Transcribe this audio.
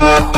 Oh.